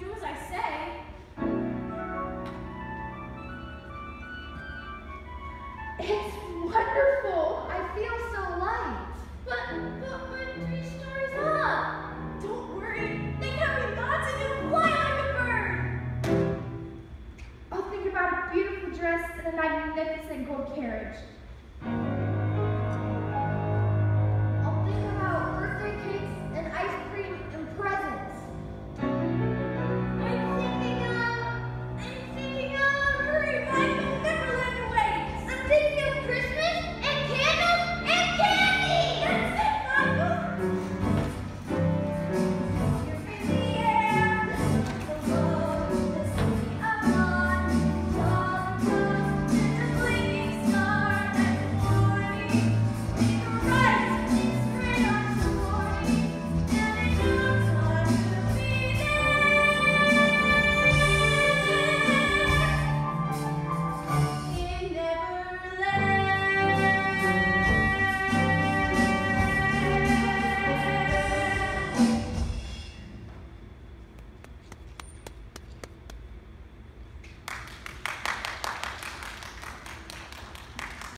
do as I say. It's wonderful. I feel so light. But, but we're three stories up. Don't worry. they carry lots of you why fly like a bird. I'll think about a beautiful dress and a magnificent gold carriage.